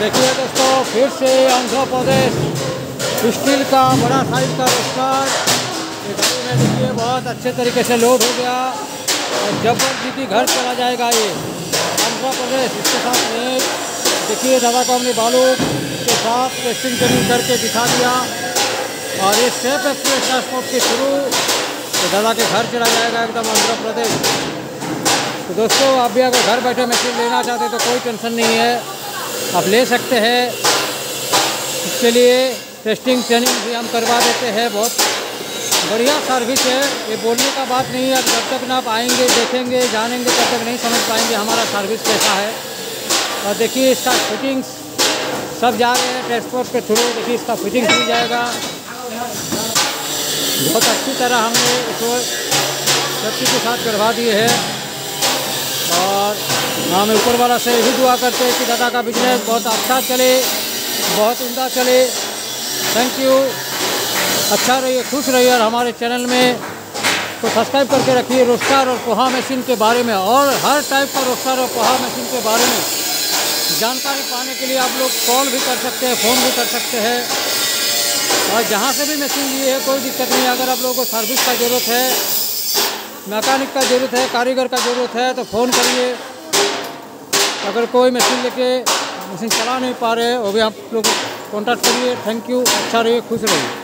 देखिए दोस्तों, फिर से आंध्र प्रदेश। स्टील का बड़ा साइज़ का रोस्टर ये गाड़ी में देखिए, बहुत अच्छे तरीके से लोड हो गया। और ज़बरदस्ती घर चला जाएगा ये। आंध्र प्रदेश, इसके साथ में देखिए दादा को हमने बालू के साथ टेस्टिंग ट्रेनिंग करके दिखा दिया। और ये सेफ़ एक्सप्रेस ट्रांसपोर्ट के थ्रू तो दादा के घर चला जाएगा एकदम आंध्र प्रदेश। तो दोस्तों, आप भी अगर घर बैठे मशीन लेना चाहते तो कोई टेंशन नहीं है। आप ले सकते हैं। इसके लिए टेस्टिंग ट्रेनिंग भी हम करवा देते हैं बहुत। बढ़िया सर्विस है। ये बोलने का बात नहीं है। जब तक ना आप आएँगे, देखेंगे, जानेंगे, तब तक नहीं समझ पाएँगे हमारा सर्विस कैसा है। और देखिए इसका फिटिंग्स सब जा रहे हैं ट्रांसपोर्ट के थ्रू देखिए इसका फिटिंग्स मिल जाएगा। बहुत अच्छी तरह हमने इसको सेफ्टी के साथ करवा दिए हैं। हम ऊपर वाला से यही दुआ करते हैं कि दादा का बिज़नेस बहुत अच्छा चले, बहुत उमदा चले। थैंक यू अच्छा रहिए, खुश रहिए और हमारे चैनल में को सब्सक्राइब करके रखिए रोस्टर और पोहा मशीन के बारे में और हर टाइप का रोस्टर और पोहा मशीन के बारे में। जानकारी पाने के लिए आप लोग कॉल भी कर सकते हैं फ़ोन भी कर सकते हैं। और जहाँ से भी मशीन लिए है, कोई दिक्कत नहीं, अगर आप लोगों को सर्विस का ज़रूरत है मैकेनिक का ज़रूरत है, कारीगर का ज़रूरत है तो फ़ोन करिए। अगर कोई मशीन लेके मशीन चला नहीं पा रहे हो भी आप लोग कॉन्टैक्ट करिए। थैंक यू अच्छा रहिए, खुश रहिए।